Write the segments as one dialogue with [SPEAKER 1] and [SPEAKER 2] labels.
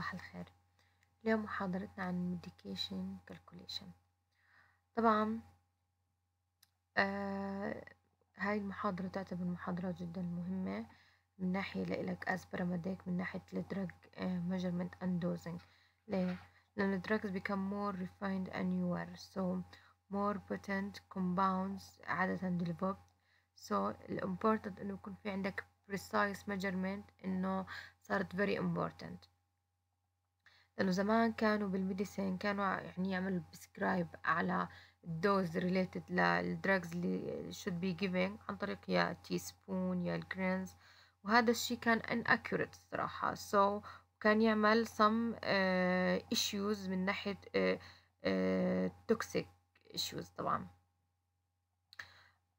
[SPEAKER 1] صباح الخير اليوم محاضرتنا عن medication calculation طبعا آه هاي المحاضرة تعتبر محاضرة جدا مهمة من ناحية لإلك as paramedic من ناحية الدرج آه measurement and dosing ليه؟ لأن drugs become more refined and newer so more potent compounds عادة developed so الimportant إنه يكون في عندك precise measurement إنه صارت very important لأنه زمان كانوا بال medicine كانوا يعني يعملوا prescribe على ال dose related لل drugs اللي should be giving عن طريق يا teaspoon يا ال grains وهذا الشي كان inaccurate الصراحة so كان يعمل some uh, من ناحية uh, uh, toxic issues طبعا.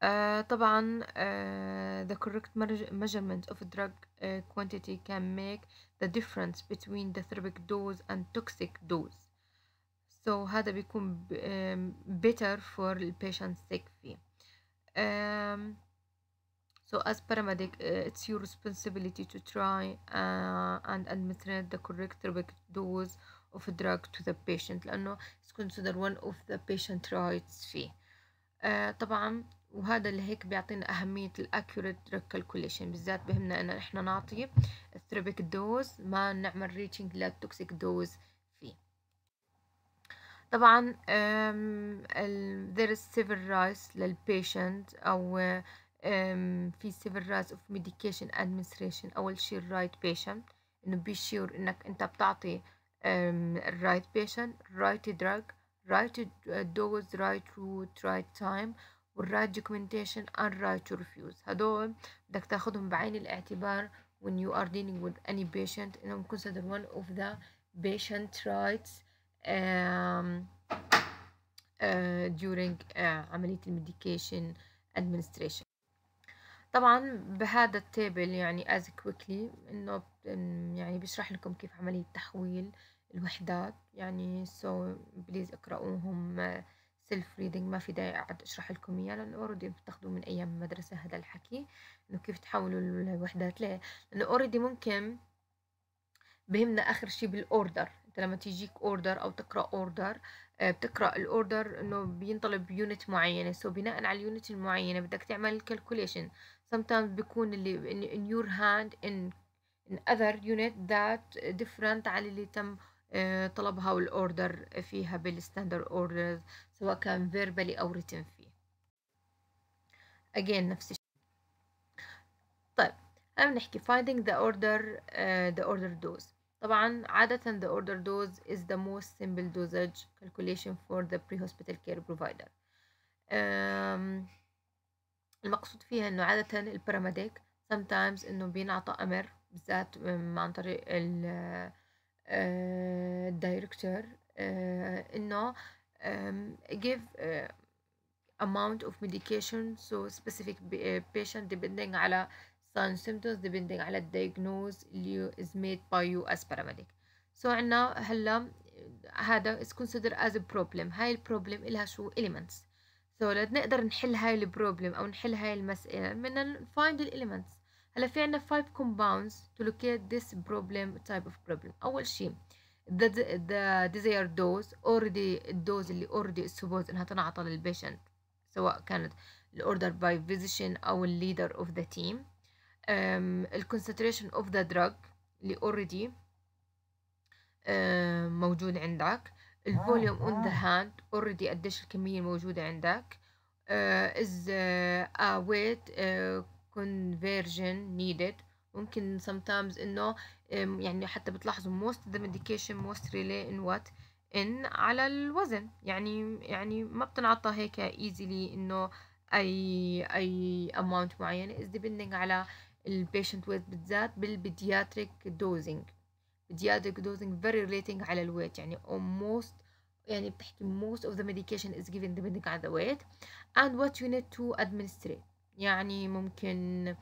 [SPEAKER 1] uh, طبعا uh, the correct measurement of drug uh, quantity can make the difference between the therapeutic dose and toxic dose so هذا بيكون um, better for the patient safety um, so as paramedic uh, it's your responsibility to try uh, and administer the correct therapeutic dose of a drug to the patient لأنه it's considered one of the patient rights فيه uh, طبعا وهذا اللي هيك بيعطينا أهمية ال accurate drug calculation بالذات بهمنا إن إحنا نعطي ال therapeutic dose ما نعمل reaching لل toxic dose فيه. طبعا there is several rights لل patient أو في several rights of medication administration أول شي ال right patient إنه sure إنك أنت بتعطي ال right patient right drug right dose right route right time وال right documentation right to refuse هدول بدك تاخدهم بعين الاعتبار when you are dealing with any patient. إنهم consider one of the patient rights um, uh, during uh, عملية ال medication administration. طبعا بهذا ال table يعني as quickly إنه يعني بشرح لكم كيف عملية تحويل الوحدات. يعني so please اقرأوهم uh, self reading ما في داعي أقعد أشرح لكم إياه لأنه already بتاخذوه من أيام المدرسة هذا الحكي. إنه كيف تحولوا الوحدات. ليه لأنه already ممكن بهمنا آخر شيء بال order أنت لما تيجيك order أو تقرأ order بتقرأ ال order إنه بينطلب unit معينة. so بناء على ال unit المعينه بدك تعمل calculation sometimes بيكون اللي in, in your hand in in other unit that different على اللي تم آه، طلبها وال order فيها بال standard order سواء كان verbally أو written فيه. again نفس الشيء. طيب أنا بنحكي finding the order uh, the order dose. طبعا عادة the order dose is the most simple dosage calculation for the pre-hospital care provider. um, المقصود فيها إنه عادة ال paramedic sometimes إنه بينعطى أمر بالذات عن طريق ال director انه give uh, amount of medication to specific patient depending على signs symptoms depending على ال diagnose اللي is made by you as paramedic so عنا هلا هذا is considered as a problem هاي ال problem إلها شو elements so لنقدر نحل هاي ال problem أو نحل هاي المسألة بدنا find ال elements هلا في عنا 5 components to locate this problem type of problem أول شيء the, the desired dose already ال dose اللي already supposed إنها تنعطى لل patient سواء كانت ال order by physician أو leader of the team um, concentration of the drug اللي already uh, موجود عندك ال volume on the hand already قديش الكمية الموجودة عندك uh, is uh, a weight uh, conversion needed ممكن sometimes انه يعني حتى بتلاحظوا most the medication most relying what in على الوزن يعني يعني ما بتنعطى هيك easily انه اي اي amount معينة is depending على ال patient weight بالذات بال pediatric dosing pediatric dosing very relating على ال weight يعني almost يعني بتحكي most of the medication is given depending على the weight and what you need to administrate يعني ممكن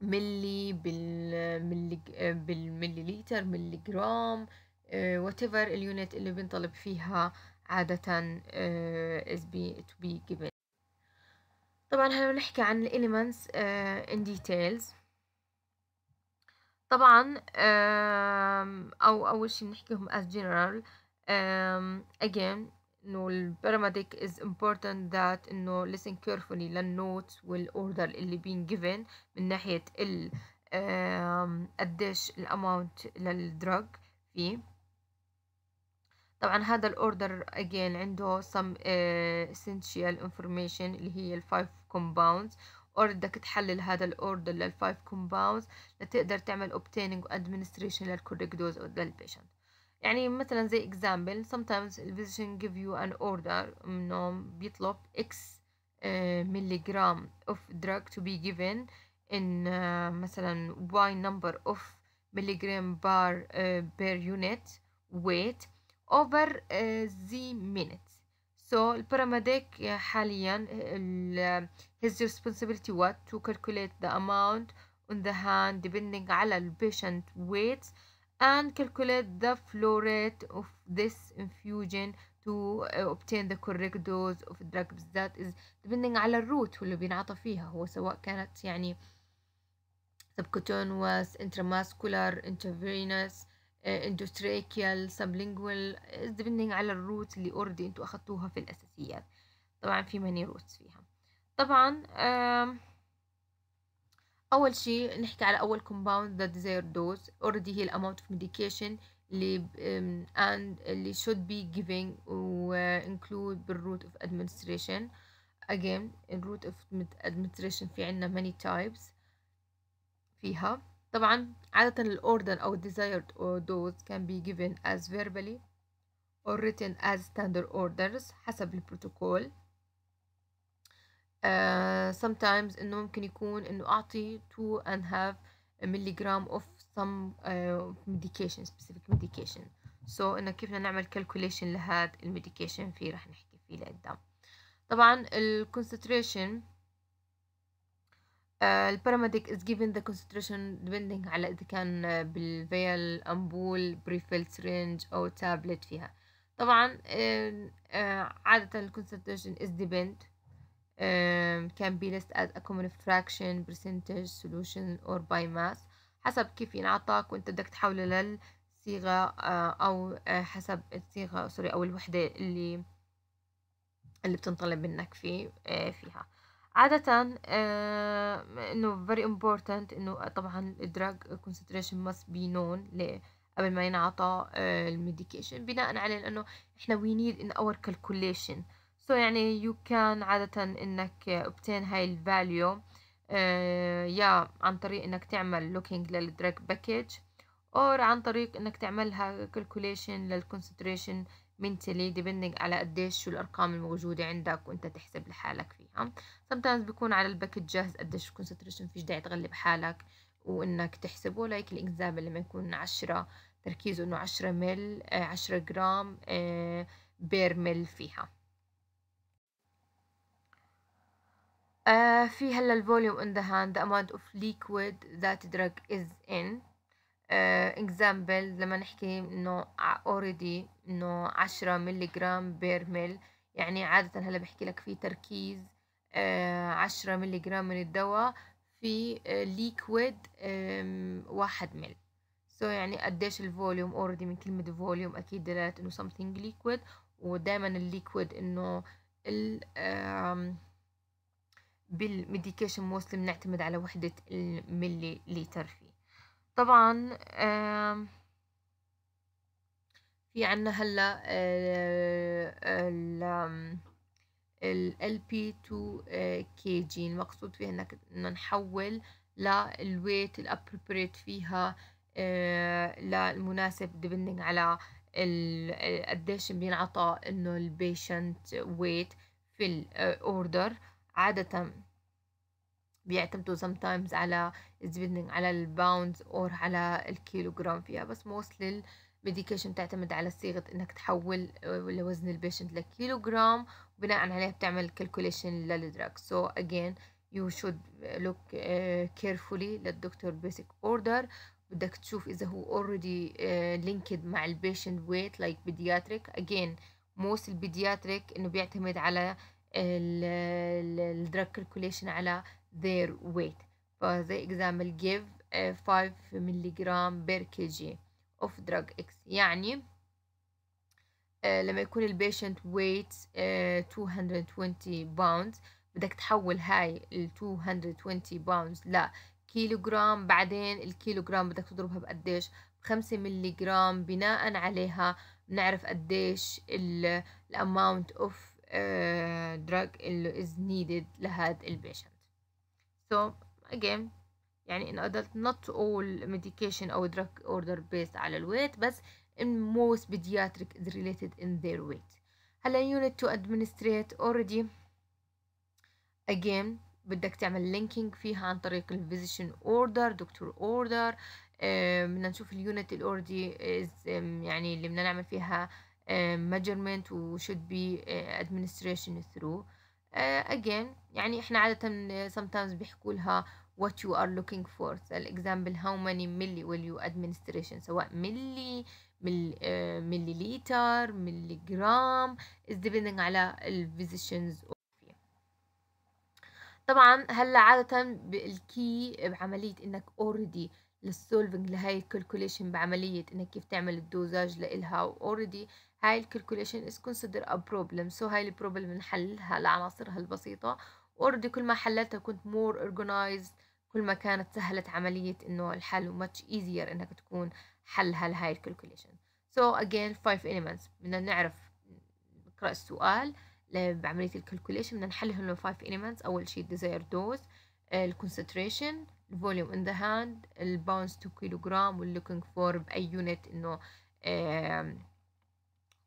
[SPEAKER 1] ملي بالملي بالمليليتر ملي جرام whatever ال unit اللي بنطلب فيها عادة is be to be given. طبعا هلا بنحكي عن ال elements in details. طبعا أو أول شي بنحكيهم as general again إنه ال paramedic is important that إنه listen carefully لل notes وال order اللي being given من ناحية ال um, قديش ال amount لل drug فيه طبعا هذا ال order again عنده some uh, essential information اللي هي ال five compounds or بدك تحلل هذا الاوردر للفايف compounds لتقدر تعمل obtaining administration للcorrect dose للبيشنت يعني مثلا زي example sometimes the physician give you an order انه بيطلب x مليغرام uh, of drug to be given in uh, مثلا y number of milligram bar uh, per unit weight over uh, the minute so البارامedic حاليا his responsibility what to calculate the amount on the hand depending على ال patient weight and calculate the flow rate of this infusion to uh, obtain the correct dose of drug بالذات is depending على الروت واللي بينعطى فيها هو سواء كانت يعني subcutaneous intramuscular intravenous endotracheal sublingual depending على ال route اللي already أنتوا اخذتوها في الاساسيات طبعا في many routes فيها طبعا اول شيء نحكي على اول component the desired dose already هي ال amount of medication اللي um, and اللي should be giving و include بال route of administration again ال route of administration في عنا many types فيها طبعا عادة الأوردر أو desired dose can be given as verbally or written as standard orders حسب البروتوكول uh, sometimes إنه ممكن يكون إنه أعطي two and half milligram of some uh, medication specific medication so إنه كيف بدنا نعمل calculation لهذا الميديكيشن فيه رح نحكي فيه لقدام طبعا ال concentration ال paramedic is given the concentration depending على إذا كان بال vial ampoule prefilled syringe أو تابلت فيها طبعا عادة ال concentration is depend can be listed as a common fraction percentage solution or by mass. حسب كيف ينعطاك وانت بدك تحوله للصيغة أو حسب الصيغة sorry أو الوحدة اللي اللي بتنطلب منك فيه فيها. عادة آه إنه very important إنه طبعا ال drug concentration must be known قبل ما ينعطى ال medication. بناء على انه إحنا we need in our calculation. So يعني you can عادة إنك obtain هاي ال value آه يا عن طريق إنك تعمل looking لل drug package or عن طريق إنك تعملها calculation لل concentration mentally depending على قديش شو الأرقام الموجودة عندك وأنت تحسب لحالك فيها. Sometimes بيكون على ال packet جاهز قديش concentration فيش داعي تغلب حالك وإنك تحسبه like ال example لما يكون عشرة تركيزه إنه عشرة مل عشرة جرام per مل فيها. Uh, في هلا ال volume in the hand the amount of liquid that drug is in. example uh, لما نحكي إنه already إنه عشرة ملي جرام per مل يعني عادة هلا بحكي لك في تركيز uh, عشرة ملي جرام من الدواء في liquid uh, واحد مل so so يعني قديش ال volume already من كلمة volume أكيد دلالة إنه something liquid ودايما ال liquid إنه ال بال medication mostly بنعتمد على وحدة الملي لتر فيه. طبعا في عنا هلأ ال LP2 كي جي المقصود فيها إنك إنه نحول لل weight ال appropriate فيها للمناسب depending على قديش بينعطى إنه ال patient weight في ال order عادة بيعتمدوا sometimes على depending على ال pounds or على الكيلوغرام فيها. بس mostly ال medication تعتمد على صيغة إنك تحول لوزن ال patient لكيلوغرام وبناء عليها بتعمل calculation لل drug so again you should look uh, carefully لل doctor basic order. بدك تشوف إذا هو already uh, linked مع ال patient weight like pediatric. Again most ال pediatric إنه بيعتمد على ال drug calculation على their weight. فزي example give uh, 5 ملغ per kg of drug X. يعني آه لما يكون ال patient weight آه 220 pounds بدك تحول هاي ال 220 pounds لكيلوغرام بعدين الكيلوغرام بدك تضربها بقديش؟ بخمسة ملي جرام بناء عليها بنعرف قديش الاماونت اوف drug اللي is needed لهذا البيشنت so again يعني in adult not all medication أو drug order based على الويت بس in most pediatric is related in their weight هلا unit to administrate already again بدك تعمل linking فيها عن طريق ال physician order دكتور order بدنا نشوف اليونت is يعني اللي بدنا نعمل فيها measurement و should be administration through again يعني إحنا عادة sometimes بيحكوا لها what you are looking for example how many milli will you administration سواء milli ملي جرام is depending على physicians طبعا هلا عادة ال key بعملية انك already لل solving لهاي ال calculation بعملية انك كيف تعمل ال dosage لإلها already هاي ال calculation is considered a problem. So هاي ال problem بنحلها لعناصرها البسيطة already كل ما حللتها كنت more organized. كل ما كانت سهلت عملية إنه الحل much easier إنك تكون حلها لهاي ال calculation so again five elements. بدنا نعرف نقرأ السؤال بعملية ال calculation بدنا نحلهم له five elements. أول شي desired dose ال concentration ال volume in the hand ال pounds to كيلوغرام وال looking for بأي unit إنه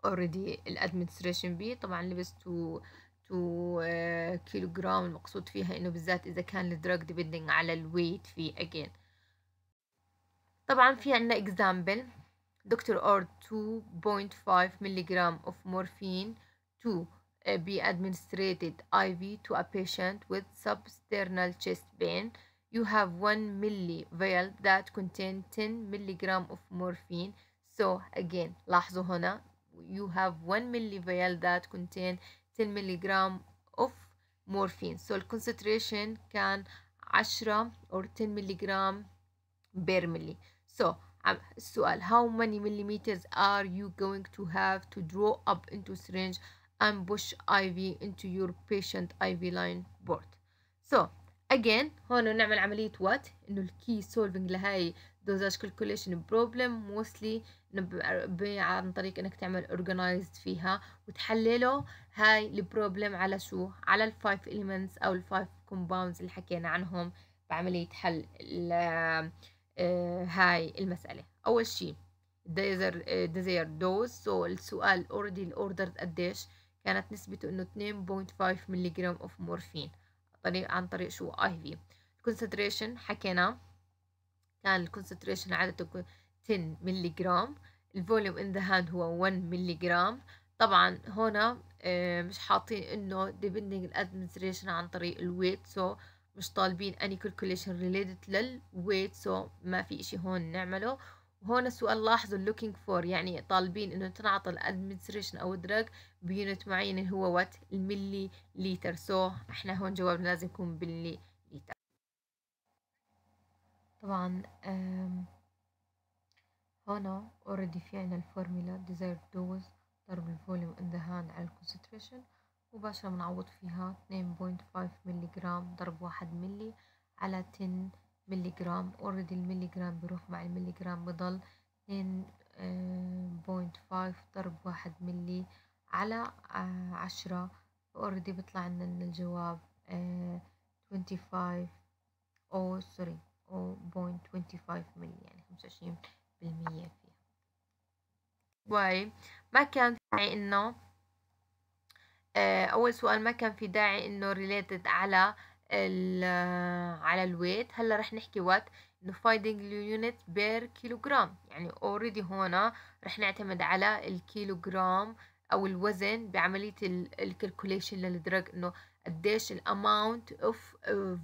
[SPEAKER 1] already ال administration بي طبعا lbs to to كيلوغرام المقصود فيها انه بالذات اذا كان ال drug depending على ال weight في again طبعا في عندنا example دكتور ordered 2.5 ملغ of morphine to uh, be administered IV to a patient with substernal chest pain you have 1 milli vial that contain 10 ملغ of morphine so again لاحظوا هنا you have 1 milli vial that contain 10 ملغ of morphine so the concentration كان 10 or 10 ملغ per milli so السؤال how many millimeters are you going to have to draw up into syringe and push IV into your patient IV line board so again هون نعمل عملية what انه الكي solving لهاي dosage calculation problem mostly عن طريق إنك تعمل organized فيها وتحلله هاي البروبلم على شو؟ على الفايف elements أو الفايف compounds اللي حكينا عنهم. بعملية حل هاي المسألة. أول شي desired desired dose so السؤال already ال order قديش؟ كانت نسبته إنه 2.5 ملغ of morphine طريق عن طريق شو؟ IV ال concentration حكينا. كان ال concentration عادة 10 ملغ ال volume in the hand هو 1 ملغ طبعا هنا مش حاطين إنه depending ال administration عن طريق ال weight so مش طالبين any calculation related لل weight so ما في إشي هون نعمله. وهون السؤال لاحظوا looking for يعني طالبين إنه تنعطى ال administration أو ال drug ب unit معين اللي هو what الملي لتر so إحنا هون جوابنا لازم يكون بالملي لتر طبعا هنا already في عنا ال formula desired dose ضرب ال volume in the hand على ال concentration مباشرة بنعوض فيها 2.5 ملغ ضرب واحد ملي على 10 ملغ already الملغ بيروح مع الملغ بضل 2.5 ضرب واحد ملي على عشرة. already بيطلع لنا الجواب 25 أو sorry أو 0.25 ملي يعني 25 بالمية فيها. why ما كان في إنه أول سؤال ما كان في داعي إنه related على ال على ال weight؟ هلأ رح نحكي what إنه finding ال unit per كيلوغرام يعني already هنا رح نعتمد على الكيلوغرام أو الوزن بعملية ال calculation لل drug إنه قديش ال amount of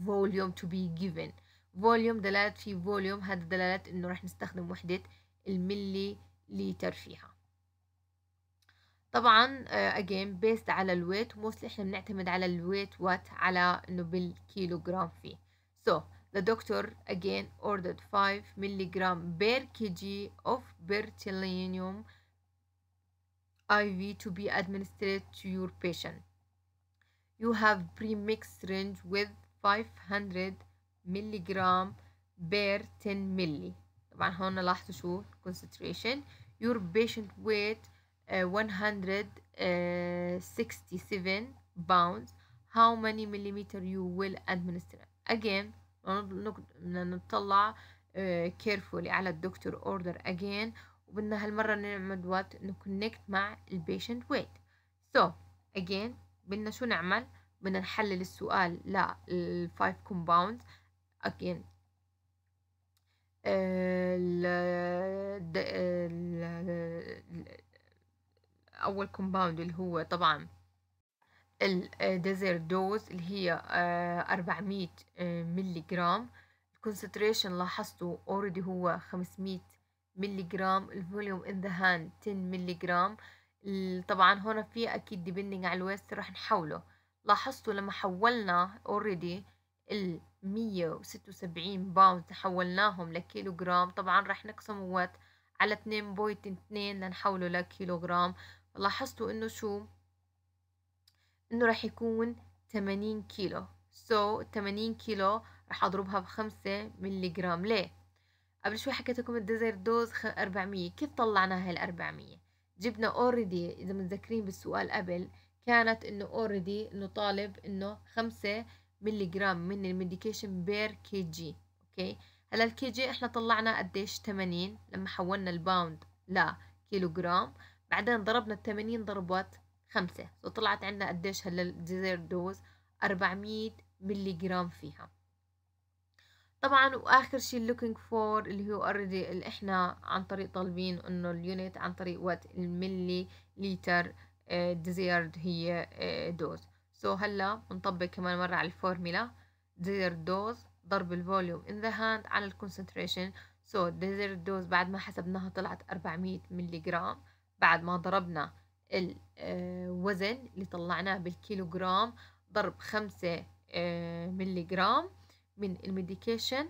[SPEAKER 1] volume to be given volume دلالات في volume هذا دلالات إنه رح نستخدم وحدة الملي لتر فيها طبعا again based على ال weight mostly إحنا بنعتمد على ال weight what على إنه بالكيلو جرام فيه so the doctor again ordered 5 milligram per kg of bretylium IV to be administered to your patient. You have pre-mixed syringe with 500 milligram per 10 milli. طبعا هون لاحظوا شو concentration. Your patient weight uh, 167 pounds. How many millimeter you will administer? Again بدنا نطلع uh, carefully على الدكتور order again وبدنا هالمرة نعمل وات نكونكت مع البيشنت ويت so again بدنا شو نعمل بدنا نحلل السؤال لل five compounds again أول compound اللي هو طبعا ال desired dose اللي هي أربعمية ملي جرام. ال concentration لاحظتوا already هو خمسمية ملي جرام. ال volume in the hand 10 ملي جرام. طبعا هون في أكيد depending على ال weight رح نحوله. لاحظتوا لما حولنا already 176 باوند حولناهم لكيلو جرام طبعا رح نقسم what على 2.2 لنحوله لكيلو جرام لاحظتوا إنه شو؟ إنه رح يكون 80 كيلو. so so, 80 كيلو رح أضربها بخمسة ملي جرام ليه؟ قبل شوي حكيت لكم ال desired dose 400 كيف طلعنا هاي ال 400 جبنا already إذا متذكرين بالسؤال قبل كانت إنه already إنه طالب إنه 5 ملي جرام من ال medication per kg okay؟ هلا ال kg إحنا طلعنا قديش؟ 80 لما حولنا الباوند لكيلو جرام بعدين ضربنا ال 80 ضربت 5 وطلعت عندنا قديش هلا ال desired dose 400 ملي جرام فيها. طبعا وآخر شيء looking for اللي هو already اللي إحنا عن طريق طالبين إنه ال unit عن طريق what الملي لتر desired هي dose so so هلا بنطبق كمان مرة على ال formula desired dose ضرب ال volume in the hand على ال concentration so desired dose بعد ما حسبناها طلعت 400 ملي جرام بعد ما ضربنا الوزن اللي طلعناه بالكيلو جرام ضرب 5 ملي جرام من ال medication.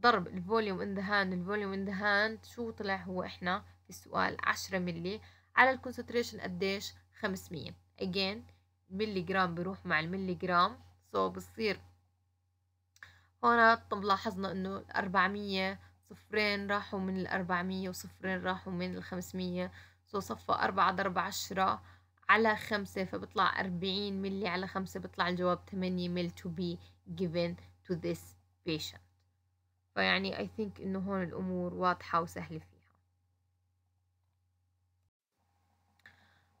[SPEAKER 1] ضرب ال volume in the hand ال volume in the hand شو طلع هو إحنا؟ في السؤال عشرة ملي على ال concentration قديش؟ خمسمية. Again ملي جرام بيروح مع الملي جرام so so بصير هون لاحظنا إنه الأربعمية صفرين راحوا من الأربعمية وصفرين راحوا من الخمسمية. so so صفى أربعة ضرب عشرة على خمسة فبطلع أربعين ملي على خمسة بطلع الجواب تمانية مل to be given to this patient. فيعني I think إنه هون الأمور واضحة وسهلة فيها.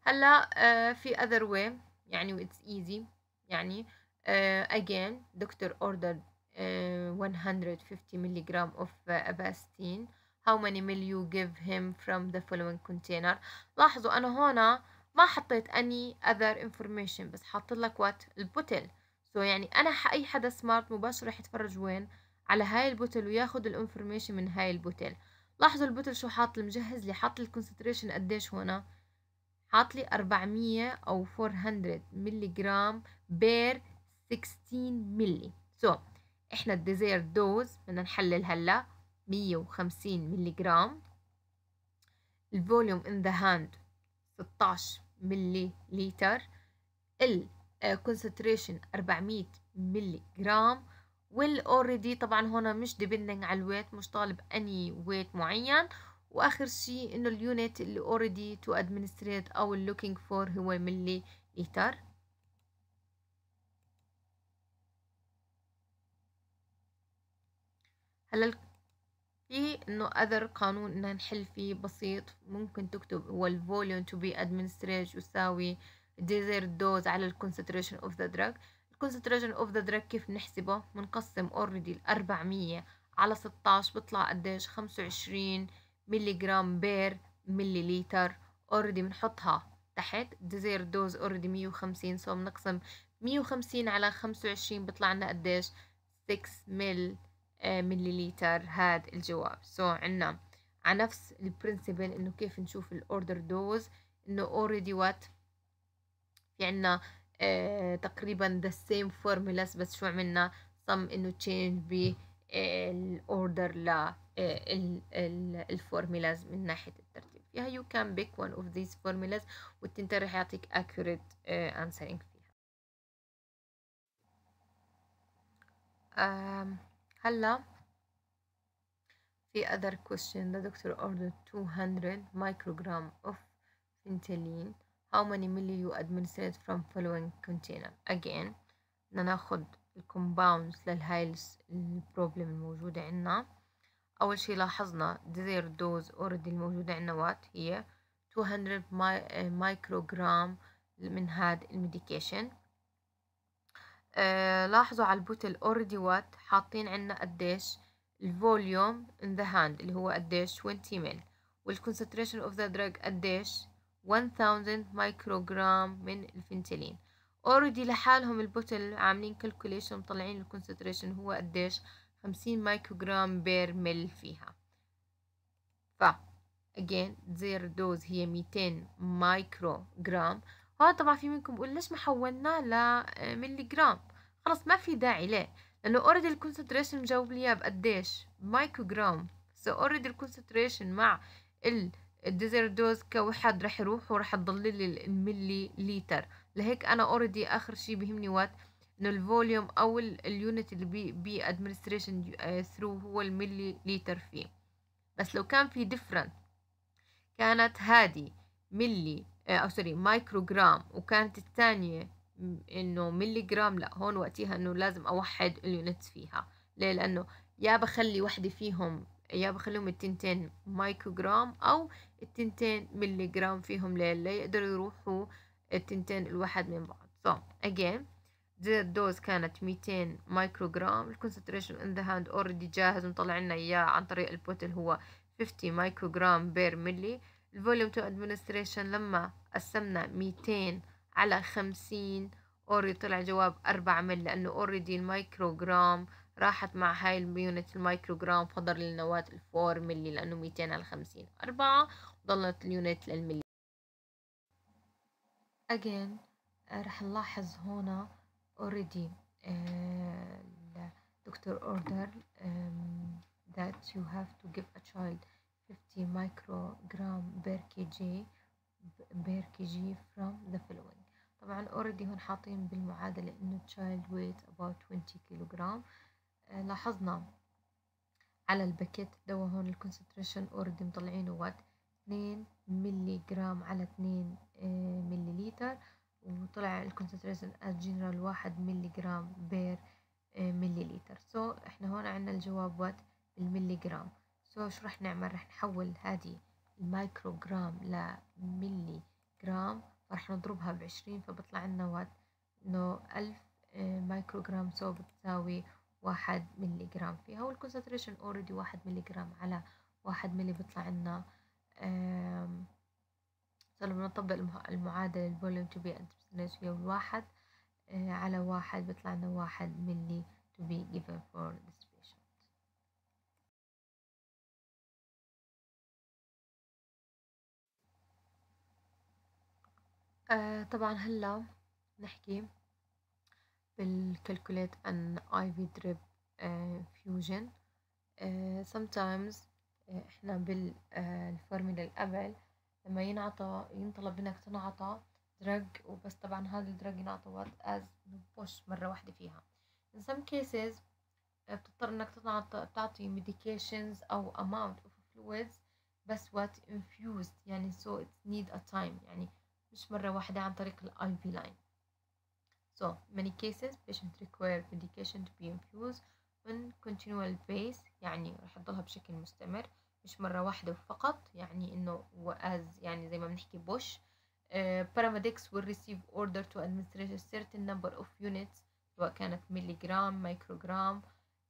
[SPEAKER 1] هلأ uh, في other way. يعني it's easy يعني uh, again doctor ordered uh, 150 milligram of uh, avastin. How many mil you give him from the following container? لاحظوا أنا هنا ما حطيت any other information بس حاط لك what ال bottle. So يعني أنا أي حدا smart مباشر رح يتفرج وين؟ على هاي ال bottle وياخد ال information من هاي ال bottle. لاحظوا ال bottle شو حاط المجهز لي؟ حاط ال concentration قديش هنا؟ حاط لي 400 أو 400 ملي جرام per 16 ملي so so, إحنا ال desired dose بدنا نحلل هلأ 150 ملي جرام. ال volume in the hand 16 ملي لتر ال concentration 400 ملي جرام. وال already طبعا هنا مش depending على ال weight مش طالب اني weight معين. وآخر شيء إنه ال unit اللي already to administrate أو ال looking for هو ملي لتر هلا في إنه other قانون إنه نحل فيه بسيط. ممكن تكتب هو ال volume to be administrate يساوي desired dose على ال concentration of the drug. ال concentration of the drug كيف نحسبه؟ بنقسم already ال 400 على 16 بيطلع قديش؟ 25 ملي جرام per ملي لتر already بنحطها تحت desired dose already 150 so بنقسم 150 على 25 بيطلع لنا قديش؟ 6 مل ملي لتر هاد الجواب. so so عنا على نفس ال principle إنه كيف نشوف ال order dose إنه already what في عنا آه تقريبا the same formulas بس شو عملنا؟ some إنه change ب ال order ل ال formulas من ناحية الترتيب فيها you can pick one of these formulas والتنتين راح يعطيك accurate uh, answering فيها um, هلا في other question the doctor ordered 200 microgram of fentanyl how many milli you administrate from following container again ناخد ال compounds للهايلز ال problem الموجودة عنا أول شي لاحظنا desired dose already الموجودة عنا what هي 200 مايكروغرام من هاد ال medication. آه لاحظوا على ال bottle already what حاطين عنا قديش ال volume in the hand اللي هو قديش 20 مل وال concentration of the drug قديش 1000 مايكروغرام من ال fentanyl. already لحالهم ال bottle عاملين calculation مطلعين ال concentration هو قديش 50 مايكروغرام per مل فيها. ف again desired dose هي 200 مايكرو جرام هذا طبعا في منكم بيقول ليش ما حولناه لملي جرام خلص ما في داعي ليه؟ لأنه already ال concentration مجاوب لي إياه بقديش؟ مايكرو جرام so already ال concentration مع ال ال desired dose كوحد رح يروح ورح تضل لي الملي لتر لهيك أنا already آخر شي بيهمني what إنه ال volume أو ال unit اللي بي administration through هو الملي لتر فيه. بس لو كان في different كانت هذه ملي أو sorry مايكرو جرام وكانت الثانية إنه ملي جرام لا هون وقتها إنه لازم أوحد ال units فيها. ليه؟ لأنه يا بخلي وحدة فيهم يا بخليهم التنتين مايكرو جرام أو التنتين ملي جرام فيهم. ليه؟ ليقدروا يروحوا التنتين الواحد من بعض. So again the ال dose كانت 200 مايكرو جرام ال concentration in the hand already جاهز. ومطلع لنا إياه عن طريق ال bottle. هو 50 مايكرو جرام per ملي ال volume to administration لما قسمنا 200 على 50 already طلع جواب 4 مل لأنه already المايكرو جرام راحت مع هاي ال unit المايكرو جرام فضل لنا what ال four ملي لأنه 200 على 50 4 ضلت ال unit للملي. Again رح نلاحظ هنا already uh, doctor order um, that you have to give a child 50 microgram per kg per kg from the following طبعا already هون حاطين بالمعادلة انه child weight about 20 كيلوغرام uh, لاحظنا على ال packet دوا هون ال concentration already مطلعينه what 2 ملي جرام على 2 ملي لتر وطلع ال concentration as general واحد ملي جرام per ملي لتر so so, إحنا هون عندنا الجواب what الملي جرام so so, شو رح نعمل؟ رح نحول هذه المايكرو جرام لملي جرام فرح نضربها بعشرين فبطلع لنا what إنه ألف مايكرو جرام so بتساوي واحد ملي جرام فيها وال concentration already واحد ملي جرام على واحد ملي بيطلع لنا فلما نطبق المعادلة to be antipercentage هي الواحد على واحد بيطلع لنا واحد ملي to be given for this patient آه طبعا هلا نحكي بال calculate an IV drip uh, infusion. uh, sometimes إحنا بالفورمولا اللي قبل لما ينعطى ينطلب منك تنعطى drug وبس طبعا هذا ال drug ينعطى what as push مرة واحدة فيها. In some cases بتضطر إنك تنعطى تعطي medications أو amount of fluids بس what infused يعني so it need a time يعني مش مرة واحدة عن طريق ال IV line. So many cases patient require medication to be infused on continual base يعني رح تضلها بشكل مستمر. مش مرة واحدة فقط يعني إنه و as يعني زي ما بنحكي push uh, paramedics will receive order to administer a certain number of units سواء كانت مليجرام مايكروجرام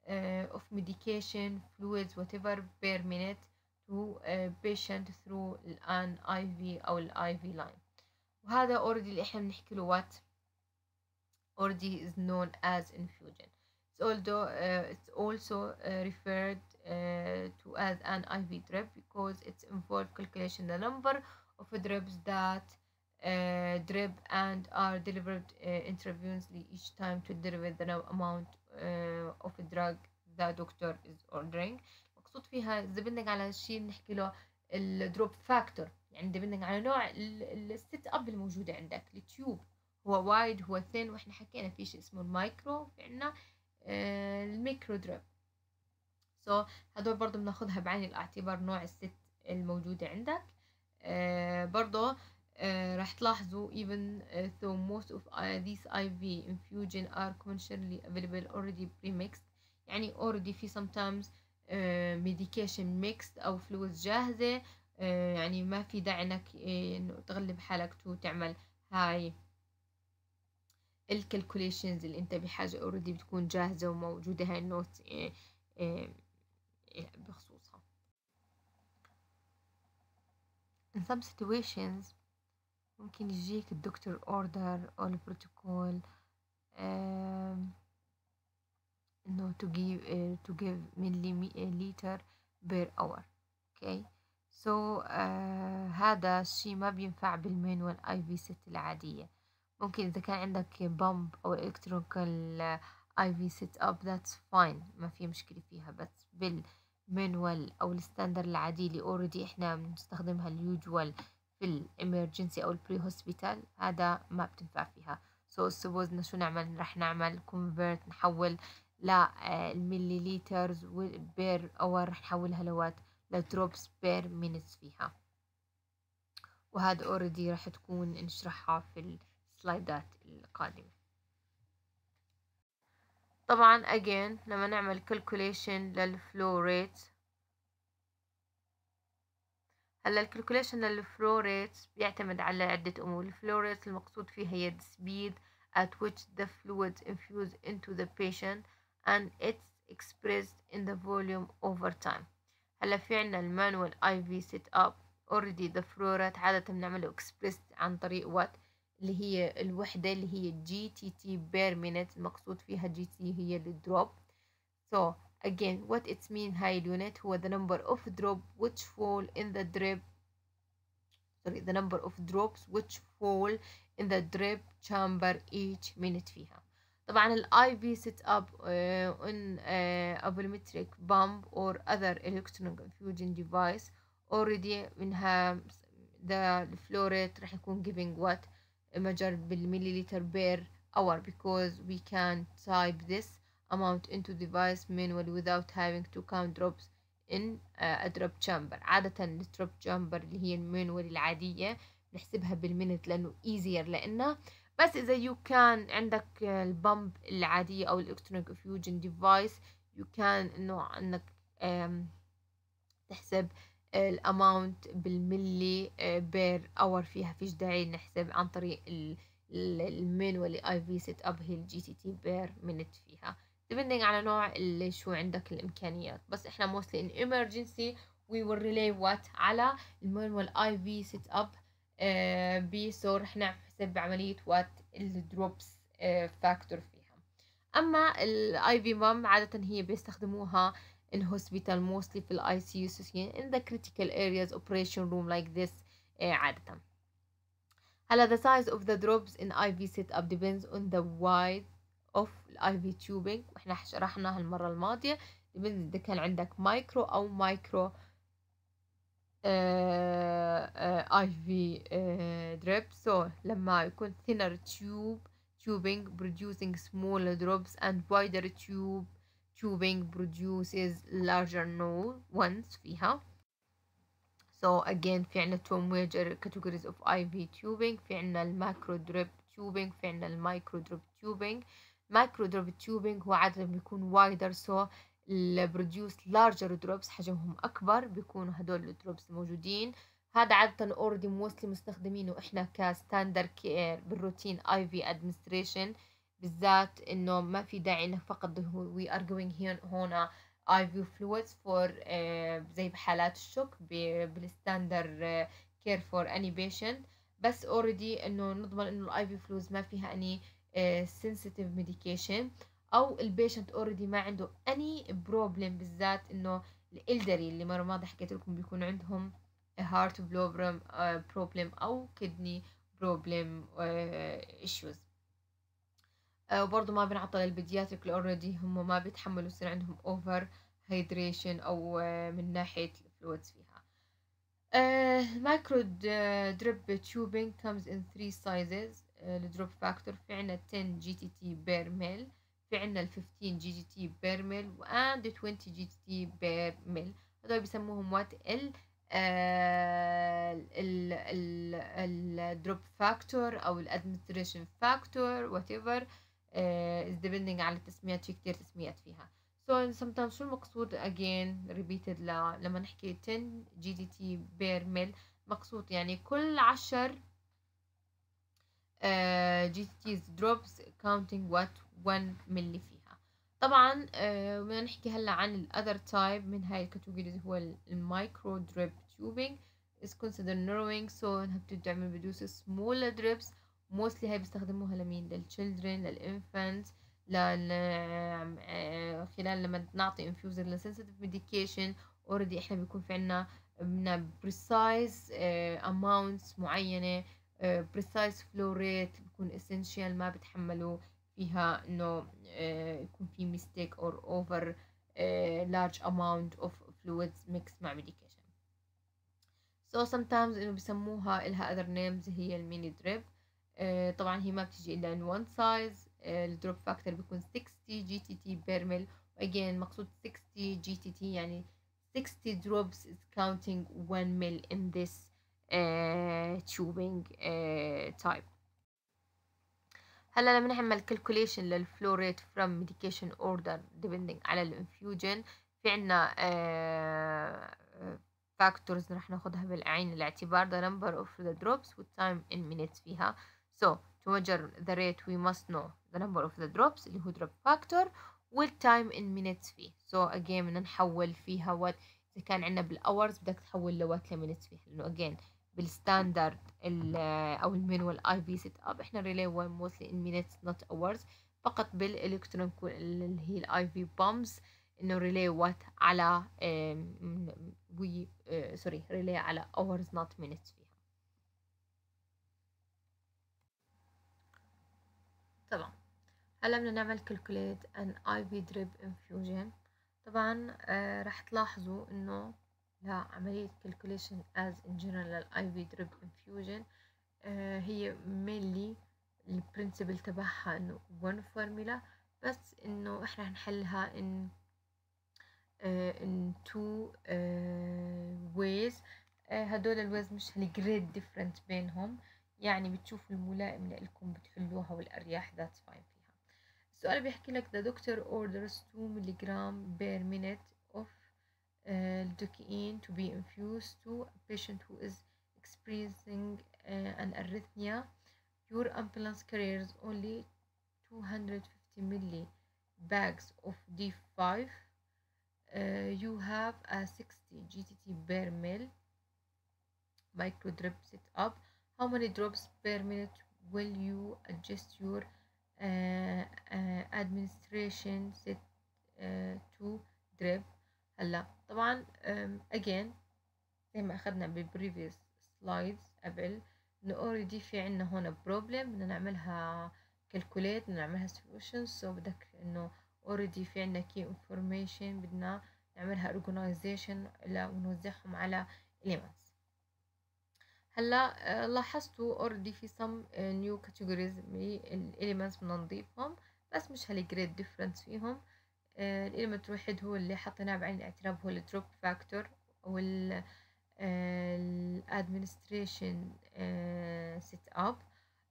[SPEAKER 1] uh, of medication fluids whatever per minute to a patient through an IV أو ال IV line وهذا already اللي إحنا بنحكي له what already is known as infusion it's also, uh, it's also uh, referred uh, to as an IV drip because it's involved calculation the number of drips that uh, drip and are delivered uh, intravenously each time to deliver the amount uh, of drug the doctor is ordering مقصود فيها depending على الشيء نحكي له الدروب فاكتور يعني depending على نوع الست اب الموجودة عندك التيوب هو وايد هو ثين واحنا حكينا في شيء اسمه المايكرو في عنا آه الميكرو دريب سو so, هدول برضو بناخدها بعين الاعتبار نوع ال set الموجودة عندك. آه برضو uh, راح تلاحظوا even though most of these IV infusion are commercially available already premixed. يعني already في sometimes uh, medication mixed أو fluids جاهزة. uh, يعني ما في داعي إنك إنه تغلب حالك to تعمل هاي ال calculations اللي أنت بحاجة already بتكون جاهزة وموجودة. هاي ال note بخصوصها. In some situations ممكن يجيك ال doctor order أو البروتوكول إنه to give uh, to give milliliter per hour. so so, uh, هذا الشيء ما بينفع بال manual IV set العادية. ممكن إذا كان عندك pump أو electronical IV setup that's fine ما في مشكلة فيها. بس بال manual أو ال standard العادي اللي already إحنا بنستخدمها ال usual في ال emergency أو ال pre-hospital هذا ما بتنفع فيها. so so, سبوزنا شو نعمل؟ رح نعمل convert نحول لل milliliters per hour رح نحولها ل what ل drops per minutes فيها. وهذا already رح تكون نشرحها في ال slideات القادمة. طبعا again لما نعمل calculation للفلو ريت هلا الكالكوليشن للفلو ريت بيعتمد على عدة أمور الفلو ريت المقصود فيها هي the speed at which the fluid infused into the patient and it's expressed in the volume over time هلا في عنا المانوال IV set up already the flow rate عادة بنعمله expressed عن طريق what اللي هي الوحدة اللي هي جي تي تي بير minute المقصود فيها جي تي هي الدروب so again what it mean هاي اليونت هو the number of drop which fall in the drip sorry the number of drops which fall in the drip chamber each minute فيها طبعا ال IV set up uh, on uh, volumetric pump or other electronic infusion device already منها the flow rate راح يكون giving what measured بال milliliter per hour because we can type this amount into device manually without having to count drops in uh, a drop chamber. عادة ال drop chamber اللي هي ال manual العادية نحسبها بال minute لأنه easier لأنه بس إذا you كان عندك ال pump العادية أو ال electronic infusion device you كان إنه إنك تحسب ال amount بالملي per hour فيها فيش داعي نحسب عن طريق ال manual IV setup هي ال gtt per minute فيها. Depending على نوع اللي شو عندك الإمكانيات. بس إحنا mostly in emergency we will rely what على المانوال IV set up uh, ب so رح نحسب بعملية what ال drops factor فيها. أما ال IV pump عادة هي بيستخدموها in hospital mostly في ال ICU in the critical areas operation room like this uh, عادة هلا the size of the drops in IV setup depends on the wide of الاي في تيوبينج واحنا شرحناها المرة الماضية إذا كان عندك مايكرو أو مايكرو اي في دريب سو لما يكون thinner tube tubing producing smaller drops and wider tube tubing produces larger ones فيها. So again في عنا two major categories of IV tubing. في عنا ال macro drip tubing في عنا ال micro drip tubing. macro drop tubing هو عادة بيكون wider so ال produce larger drops حجمهم أكبر بيكونوا هدول ال drops موجودين. هذا عادة already mostly مستخدمينه إحنا ك standard care بالروتين في administration بالذات إنه ما في داعي إنه فقط we are going هنا IV fluids for زي بحالات ال shock بال standard care for any patient بس already إنه نضمن إنه ال IV fluids ما فيها any sensitive medication. أو ال patient already ما عنده any problem بالذات إنه ال elderly اللي مرة ماضي حكيت لكم بيكون عندهم heart problem problem أو problem issues. آه وبرضه ما بنعطى لل pediatric already هم ما بيتحملوا يصير عندهم over hydration أو آه من ناحية ال fluids فيها. ال macro drip tubing comes in three sizes. ال drop factor في عنا 10 gtt per mL في عنا ال 15 gtt per mL and 20 gtt per mL هذول بيسموهم what ال ال drop factor أو ال administration factor whatever is depending على التسميات في كتير تسميات فيها. So sometimes شو المقصود؟ Again repeated ل... لما نحكي 10 gtt per mL مقصود يعني كل عشر ttز drops counting what 1 ملي فيها. طبعا آه بدنا نحكي هلا عن ال other type من هاي ال categories هو ال micro drip tubing. Is considered narrowing so إنها بتعمل produce smaller drips. mostly هاي بيستخدموها لمين؟ لل children لل infant لل آه، خلال لما نعطي infusion لل sensitive medication already إحنا بيكون في عنا بدنا precise amounts معينة precise flow rate بيكون essential ما بتحملوا فيها إنه آه، يكون في mistake أو over large amount of fluids mix مع ميديكيشن سو سم إنه بسموها لها other names هي ال mini drip آه، طبعا هي ما بتجي إلا in one size ال drop factor بيكون 60 gtt per mL و again مقصود 60 gtt يعني 60 drops is counting 1 mL in this tubing type هلا لما نعمل calculation لل flow rate from medication order depending على ال infusion في عنا آه، factors uh, رح ناخذها بالعين الاعتبار the number of the drops وال time in minutes فيها. So to measure the rate we must know the number of the drops اللي هو drop factor والtime in minutes فيه. So again بدنا نحول فيها what إذا كان عندنا بال hours بدك تحول ل what ل minutes فيها لأنه again بال standard أو ال manual IV setup إحنا rely mostly in minutes not hours. فقط بال electronic اللي هي ال IV pumps إنه rely what على وي sorry rely على hours not minutes فيها طبعا. هلا بدنا نعمل calculate an IV drip infusion. طبعا آه راح تلاحظوا إنه لعملية calculation as in general IV drip infusion آه هي mainly ال principle تبعها إنه one formula بس إنه إحنا هنحلها in uh, in two uh, ways. uh, هدول ال ways مش ال great different بينهم. يعني بتشوفوا الملائم لإلكم بتحلوها والأريح that's fine فيها السؤال بيحكي لك the doctor orders 2 mg per minute of uh, lidocaine to be infused to a patient who is experiencing uh, an arrhythmia your ambulance carries only 250 milli bags of D5 uh, you have a 60 GTT per mil micro drip set up how many drops per minute will you adjust your uh, uh, administration set uh, to drip هلا طبعا um, again زي ما اخذنا بال previous slides قبل انه already في عنا هون problem بدنا نعملها calculate بدنا نعملها solution so بدك انه already في عنا key information بدنا نعملها organization ونوزعهم على elements هلا لاحظتوا already في some new categories من ال elements بدنا نضيفهم بس مش هال great difference فيهم. ال element الوحيد هو اللي حطيناه بعين الاعتراف هو ال drop factor أو ال administration setup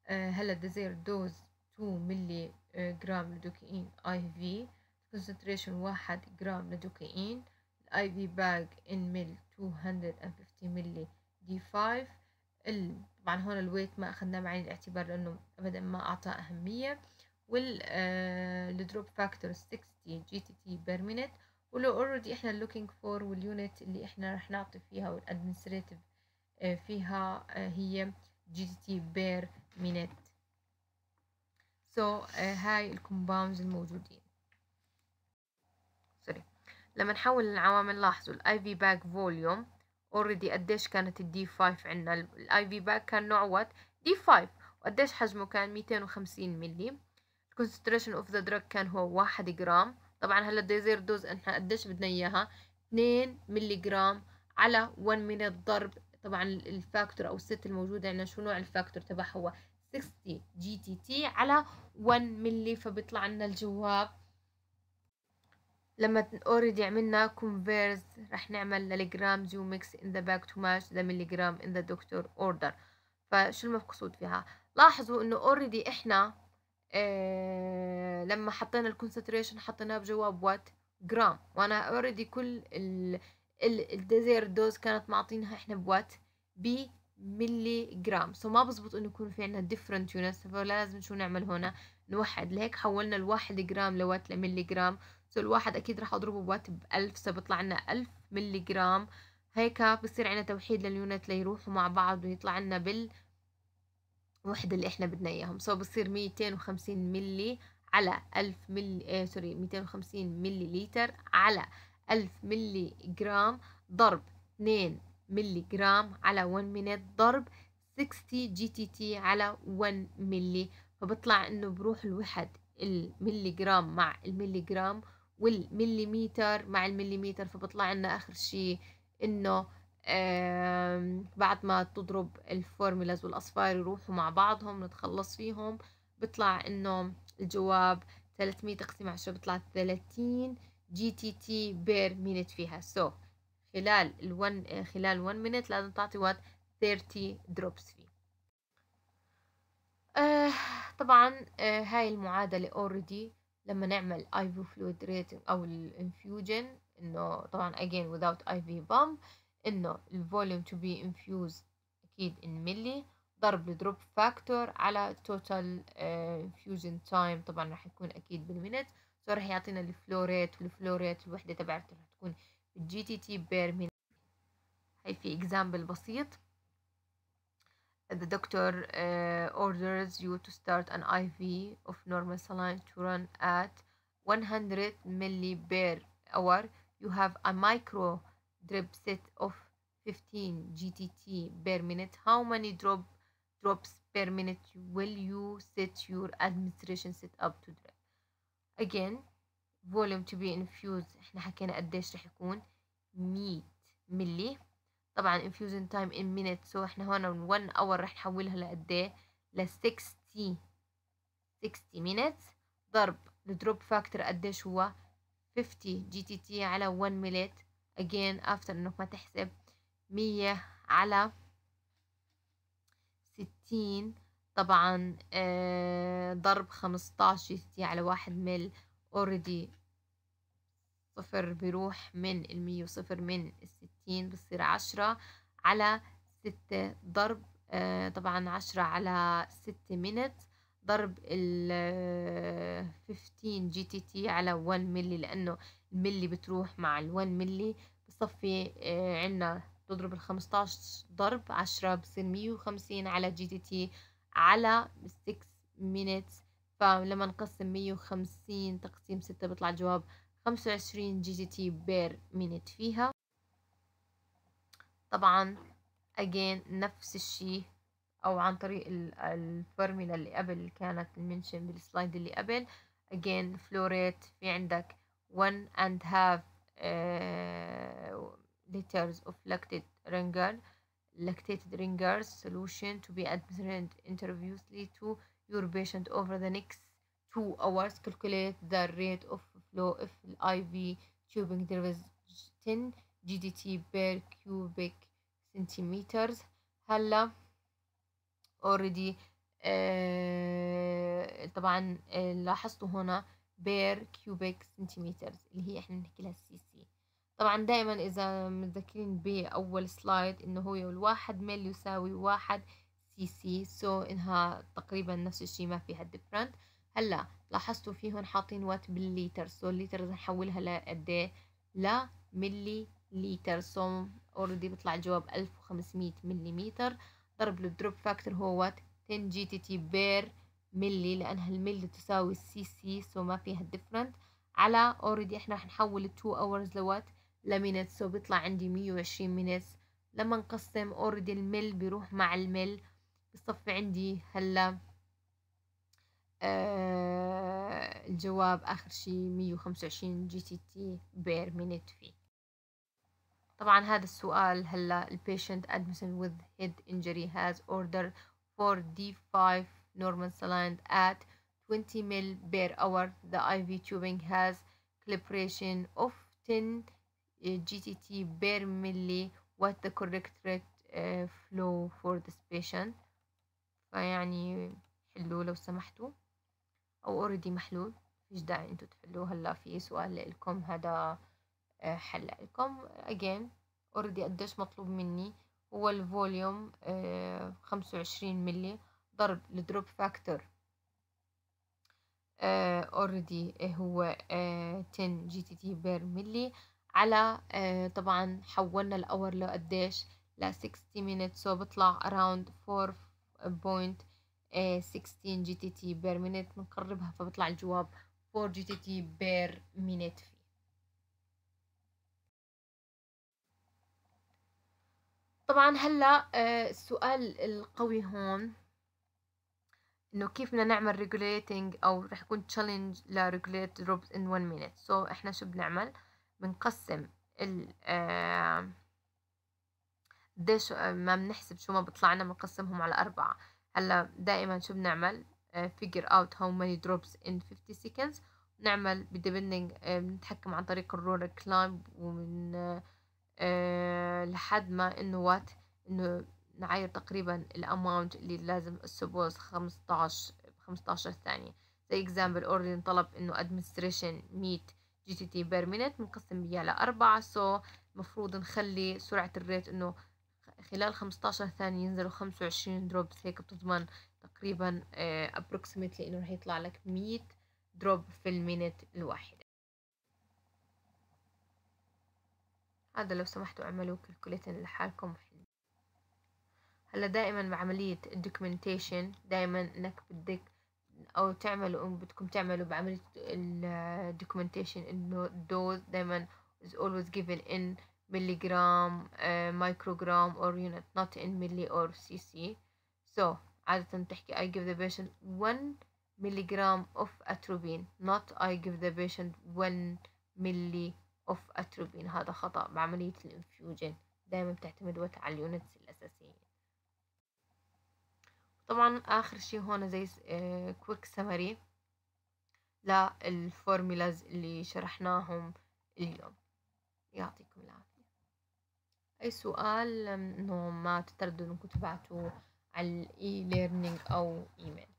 [SPEAKER 1] هلا desired dose 2 ملي جرام lidocaine IV concentration واحد جرام لدوكاين ال IV bag in مل 250 ملي D 5 طبعا هون ال weight ما أخذناه بعين الاعتبار لأنه ابدا ما أعطى أهمية. وال drop factor 60 gtt per minute ولو already إحنا looking for وال unit اللي إحنا رح نعطي فيها وال administrative فيها هي gtt per minute so هاي ال compounds الموجودين. sorry لما نحول العوامل لاحظوا ال IV bag volume already قديش كانت ال D 5 عندنا. ال IV bag كان نوع what D 5 وقديش حجمه كان؟ 250 ملي concentration of the drug كان هو واحد جرام. طبعا هلا desired dose إحنا قديش بدنا إياها؟ 2 ملي جرام على 1 minute ضرب. طبعا ال factor أو ال set الموجودة عندنا شو نوع ال factor تبعها؟ هو 60 gtt على 1 ملي فبيطلع لنا الجواب لما already عملنا converse رح نعمل للجرام the mix in the bag to match the ملي in the doctor order فشو المقصود فيها؟ لاحظوا إنه already إحنا آه لما حطينا ال concentration حطيناه بجواب what جرام وأنا already كل ال desired dose كانت معطينها إحنا ب what ب ملي جرام so ما بزبط إنه يكون في عندنا different units فلازم شو نعمل هنا؟ نوحد. لهيك حولنا الواحد جرام ل what لملي جرام so الواحد أكيد رح أضربه ب what بألف so بيطلع لنا ألف ملي جرام هيك بصير عندنا توحيد لل unit ليروحوا مع بعض ويطلع لنا بال اللي إحنا بدنا إياهم. so بصير 250 ملي على 1000 ملي آه sorry 250 ملي لتر على 1000 ملي جرام ضرب 2 ملي جرام على 1 minute ضرب 60 gtt على 1 ملي فبطلع إنه بروح الواحد الملي جرام مع الملي جرام والمليمتر مع المليمتر فبطلع لنا آخر شيء إنه بعد ما تضرب ال formulas والأصفار يروحوا مع بعضهم نتخلص فيهم بيطلع إنه الجواب 300 تقسيم 10 بيطلع 30 gtt per minute فيها. so, خلال ال1 خلال 1 minute لازم تعطي what 30 drops فيه. آه طبعا آه هاي المعادلة already لما نعمل IV fluid rating أو ال infusion إنه طبعا again without IV pump إنه ال volume to be infused أكيد in ملي ضرب ال drop factor على total uh, infusion time طبعا راح يكون أكيد بال minute سو راح يعطينا الفلو ريت والفلو ريت الوحدة تبعته راح تكون بالجي تي تي بير مينت هاي في example بسيط. the doctor uh, orders you to start an IV of normal saline to run at 100 milli per hour. You have a micro drip set of 15 GTT per minute. How many drop drops per minute will you set your administration set up to drip? Again, volume to be infused احنا حكينا قديش رح يكون 100 ملي طبعا infusion time in minutes so إحنا هون 1 hour رح نحولها لقد إيه ل 60 60 minutes. ضرب ال drop factor قديش هو؟ 50 gtt على 1 minute. Again after إنك ما تحسب. 100 على 60 طبعا آه ضرب 15 gtt على 1 مل. Already صفر بيروح من المية وصفر من الستين. بصير عشرة على ستة ضرب آه طبعا عشرة على ستة minute ضرب ال 15 gtt على 1 ملي لأنه الملي بتروح مع ال 1 ملي بصفي آه عنا تضرب ال 15 ضرب عشرة بصير 150 على GTT على 6 minute فلما نقسم 150 تقسيم 6 بيطلع الجواب خمسة وعشرين GTT per minute فيها. طبعا again نفس الشي أو عن طريق الفورميلا اللي قبل كانت المنشن بالسلايد اللي قبل again فلوريت في عندك one and half uh, liters of lactate ringer lactated ringers solution to be administered intravenously to your patient over the next two hours calculate the rate of flow if IV tubing there is 10 GDT per cubic centimeters هلا already آه طبعا آه لاحظتوا هنا per cubic centimeters اللي هي إحنا بنحكي لها ال CC طبعا دائما إذا متذكرين بأول slide إنه هو الواحد ملي يساوي واحد CC so إنها تقريبا نفس الشيء ما فيها different هلا لاحظتوا في هون حاطين what بالليتر so الليتر اذا نحولها لقديه؟ لملي لتر so already بيطلع الجواب 1500 مليلتر. ضرب ال drop factor هو what 10 GTT per ملي لانها الملي تساوي ال CC so ما فيها different على already إحنا رح نحول 2 hours ل what ل minute so بيطلع عندي 120 minute لما نقسم already المل بيروح مع المل. بصفي عندي هلا آه الجواب آخر شي مية وخمسة وعشرين GTT per minute فيه. طبعا هذا السؤال هلا ال patient admission with head injury has ordered for D5 normal saline at 20 ml per hour the IV tubing has calibration of 10 GTT per milli what the correct rate uh, flow for this patient فيعني حلوة لو سمحتوا أو already محلول فيش داعي أنتوا تحلوه هلا في سؤال لكم هذا حل لكم again already قديش مطلوب مني. هو ال volume خمسة وعشرين ملي ضرب ال drop factor. already هو 10 GTT per ملي على طبعا حولنا ال hour لقديش؟ ل 60 minutes. So بطلع around 4.16 GTT per minute. بنقربها فبطلع الجواب 4 GTT per minute فيه طبعا هلأ السؤال القوي هون إنه كيف بدنا نعمل regulating أو رح يكون challenge ل regulate drops in one minute. So إحنا شو بنعمل؟ بنقسم ال قديش ما بنحسب شو ما بيطلع لنا بنقسمهم على أربعة. هلأ دائما شو بنعمل؟ figure out how many drops in 15 seconds. بنعمل ب depending بنتحكم عن طريق ال roller clamp ومن لحد ما إنه what إنه نعاير تقريبا ال amount اللي لازم ال suppose 15 15 ثانية. زي example already انطلب إنه administration 100 GTT per minute بنقسم بيها لأربعة so المفروض نخلي سرعة ال rate إنه خلال 15 ثانية ينزلوا 25 drops هيك بتضمن تقريبا uh, approximately إنه رح يطلع لك 100 drop في ال minute الواحدة. هذا لو سمحتوا اعملوا calculation لحالكم هلا دائما بعملية ال documentation دائما انك بدك أو تعملوا بدكم تعملوا بعملية ال documentation انه ال dose دائما is always given in milligram uh, microgram or unit not in milli or cc. So عادة تحكي I give the patient 1 milligram of atropine not I give the patient 1 milli of atropine. هذا خطأ. بعملية الإنفيوجن دائما بتعتمد على اليونتس الأساسية طبعا آخر شي هون زي كويك سمري لل formulas اللي شرحناهم اليوم. يعطيكم العافية. أي سؤال إنه ما تترددوا إنكم تبعتوا على ال e-learning أو إيميل